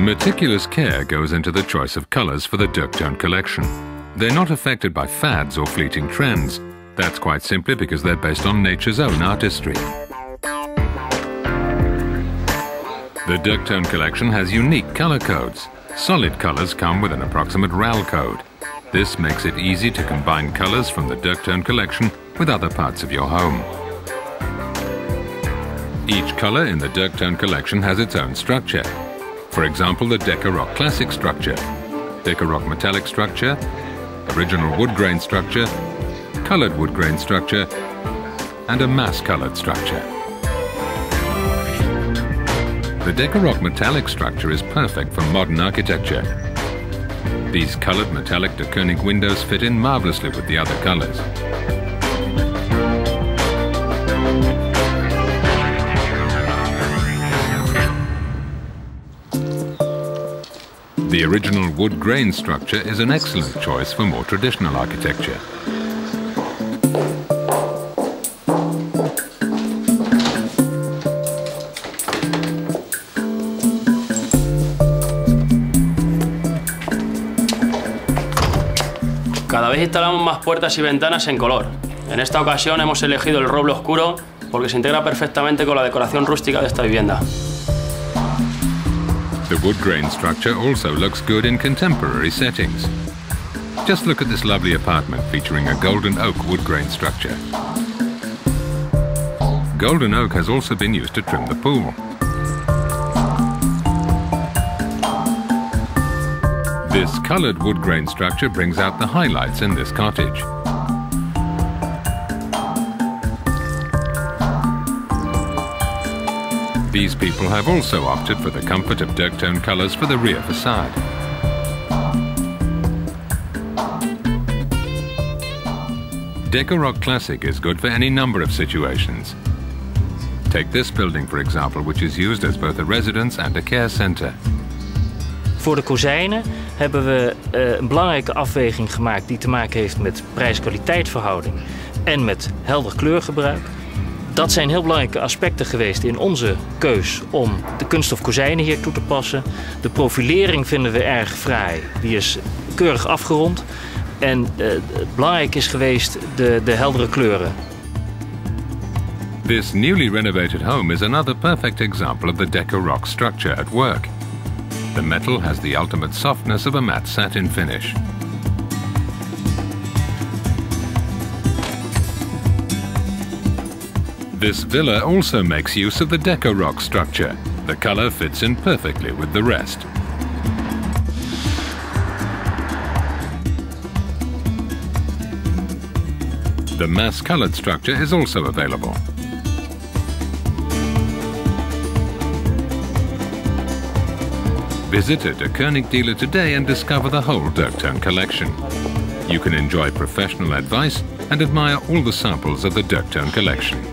Meticulous care goes into the choice of colours for the Deuctone collection. They're not affected by fads or fleeting trends. That's quite simply because they're based on nature's own artistry. The Deuctone collection has unique colour codes. Solid colours come with an approximate RAL code. This makes it easy to combine colours from the Deuctone collection with other parts of your home. Each colour in the Deuctone collection has its own structure. For example, the Decoroc Classic structure, Decoroc Metallic structure, original wood grain structure, coloured wood grain structure, and a mass coloured structure. The Decoroc Metallic structure is perfect for modern architecture. These coloured metallic Deceuninck windows fit in marvellously with the other colours. The original wood grain structure is an excellent choice for more traditional architecture. Cada vez instalamos más puertas y ventanas en color. En esta ocasión hemos elegido el roble oscuro porque se integra perfectamente con la decoración rústica de esta vivienda. The wood grain structure also looks good in contemporary settings. Just look at this lovely apartment featuring a golden oak wood grain structure. Golden oak has also been used to trim the pool. This coloured wood grain structure brings out the highlights in this cottage. These people have also opted for the comfort of Deuctone colours for the rear facade. Decoroc Classic is good for any number of situations. Take this building, for example, which is used as both a residence and a care centre. Voor de kozijnen hebben we uh, een belangrijke afweging gemaakt die te maken heeft met prijs-kwaliteitverhouding en met helder kleurgebruik. Dat zijn heel belangrijke aspecten geweest in onze keus om de kunststof kozijnen hier toe te passen. De profilering vinden we erg fraai. Die is keurig afgerond. En uh, belangrijk is geweest de, de heldere kleuren. This newly renovated home is another perfect example of the Decorock structure at work. The metal has the ultimate softness of a matte satin finish. This villa also makes use of the Decoroc structure. The colour fits in perfectly with the rest. The mass coloured structure is also available. Visit a Deceuninck dealer today and discover the whole Deuctone collection. You can enjoy professional advice and admire all the samples of the Deuctone collection.